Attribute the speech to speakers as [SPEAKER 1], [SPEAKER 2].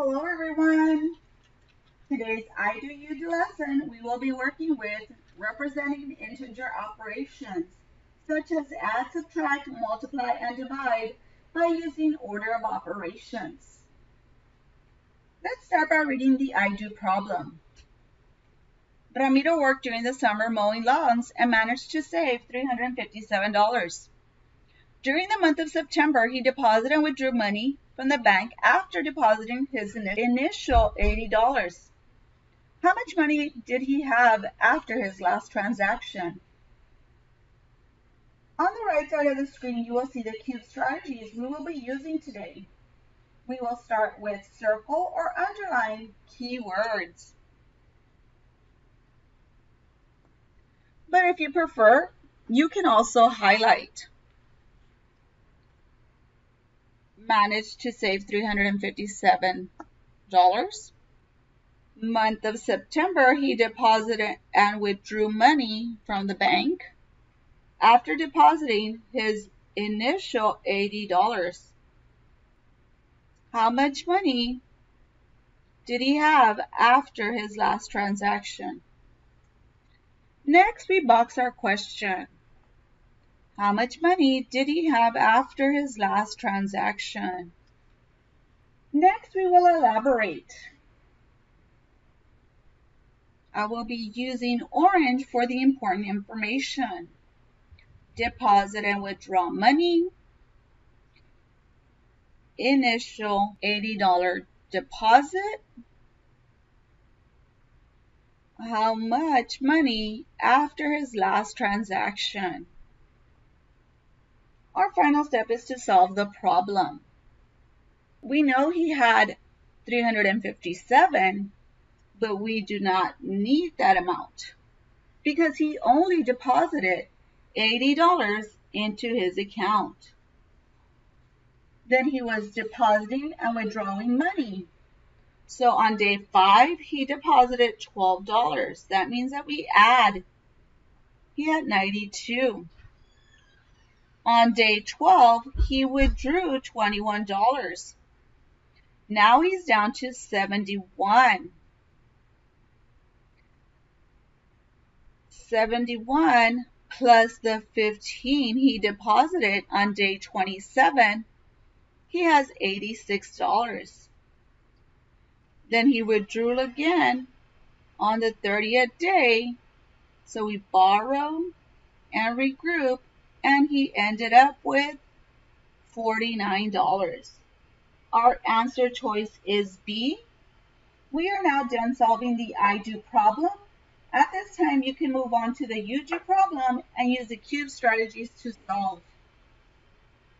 [SPEAKER 1] Hello everyone! Today's I do you do lesson, we will be working with representing integer operations, such as add, subtract, multiply, and divide by using order of operations. Let's start by reading the I do problem. Ramiro worked during the summer mowing lawns and managed to save $357. During the month of September, he deposited and withdrew money from the bank after depositing his initial $80. How much money did he have after his last transaction? On the right side of the screen, you will see the cube strategies we will be using today. We will start with circle or underline keywords. But if you prefer, you can also highlight. Managed to save $357. Month of September, he deposited and withdrew money from the bank after depositing his initial $80. How much money did he have after his last transaction? Next, we box our question. How much money did he have after his last transaction? Next, we will elaborate. I will be using orange for the important information. Deposit and withdraw money. Initial $80 deposit. How much money after his last transaction? Our final step is to solve the problem. We know he had 357, but we do not need that amount because he only deposited $80 into his account. Then he was depositing and withdrawing money. So on day five, he deposited $12. That means that we add, he had 92. On day 12, he withdrew $21. Now he's down to 71. 71 plus the 15 he deposited on day 27, he has $86. Then he withdrew again on the 30th day. So we borrow and regroup and he ended up with $49. Our answer choice is B. We are now done solving the I do problem. At this time, you can move on to the you do problem and use the cube strategies to solve.